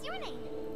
what's your name?